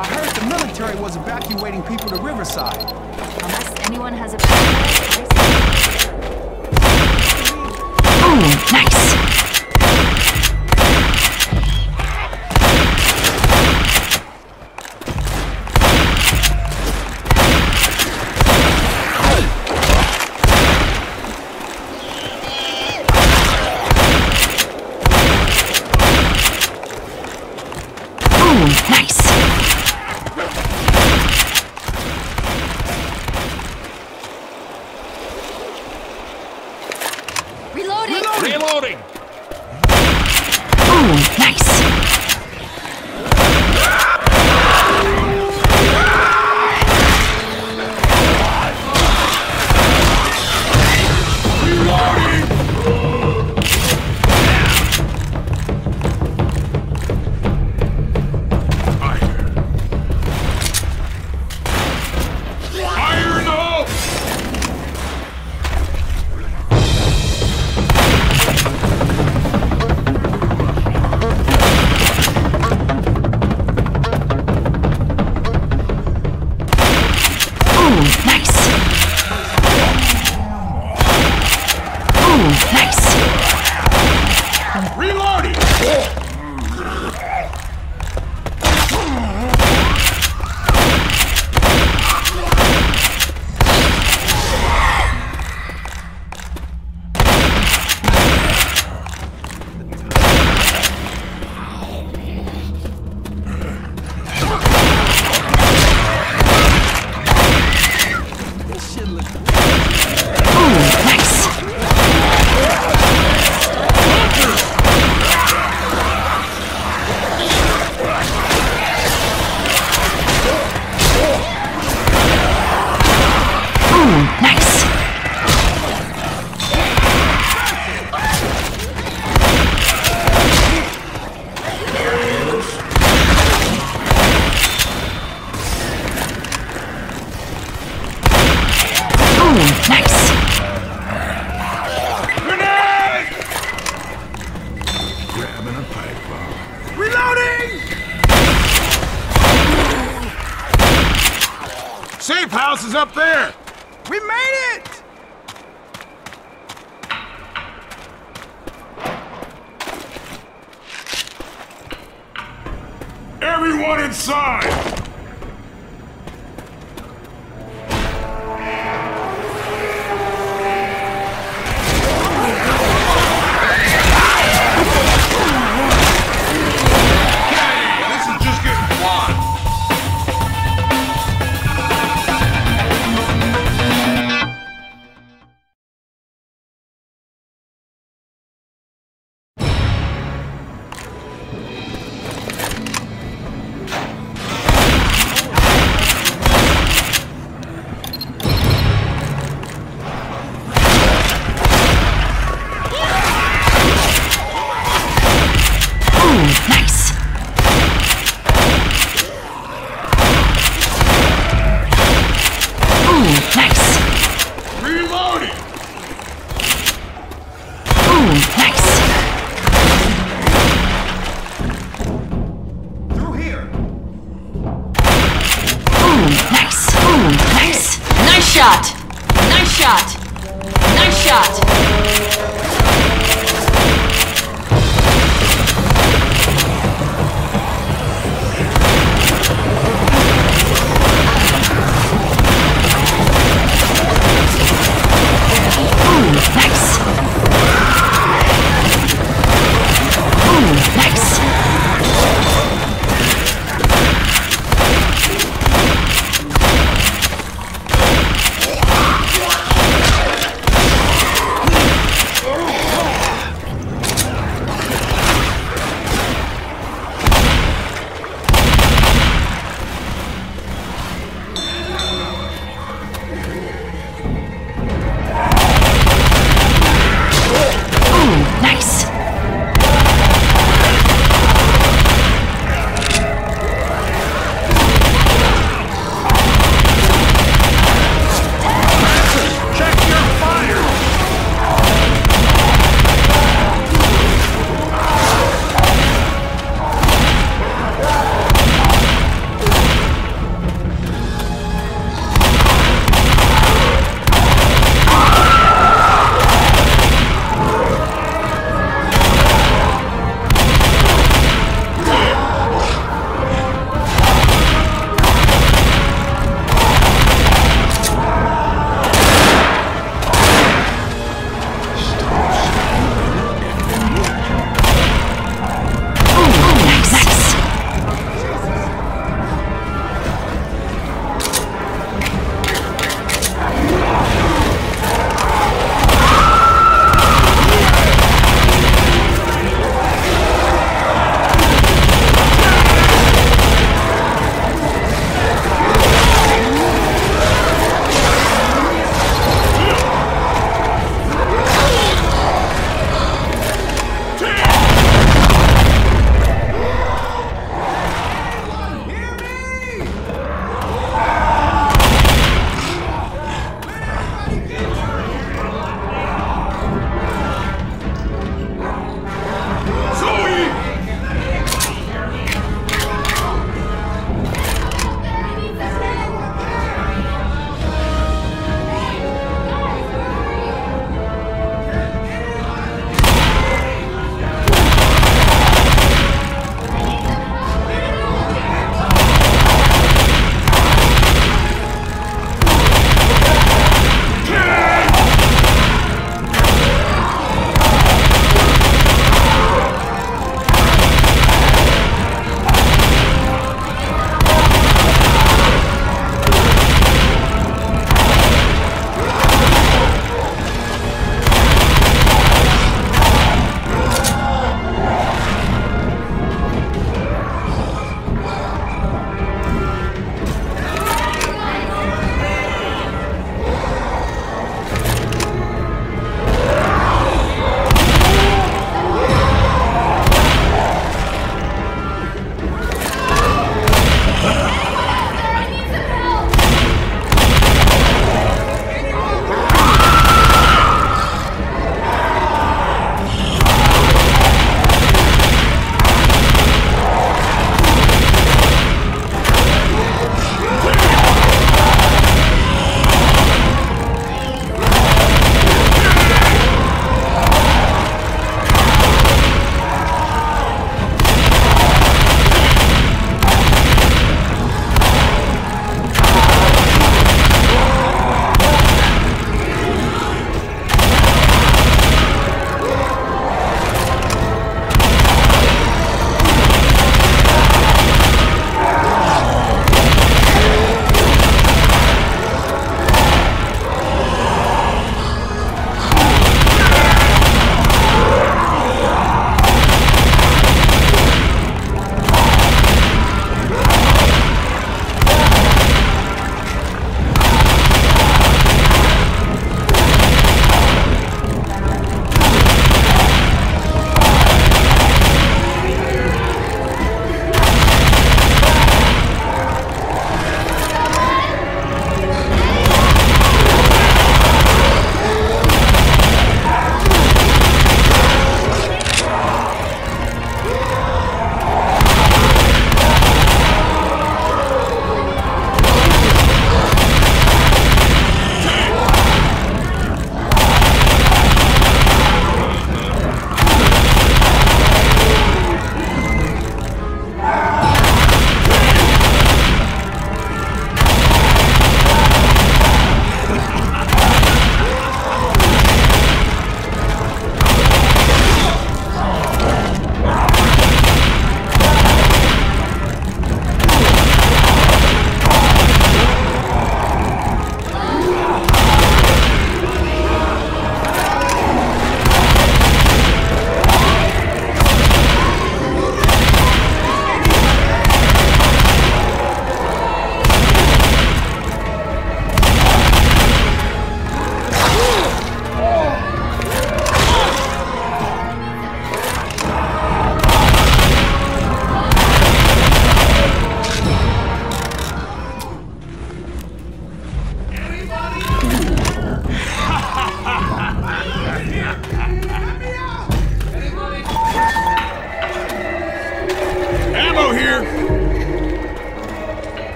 I heard the military was evacuating people to Riverside. Unless anyone has a... Ooh, nice!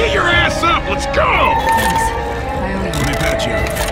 Get your ass up! Let's go! Thanks. I owe you. Let me patch you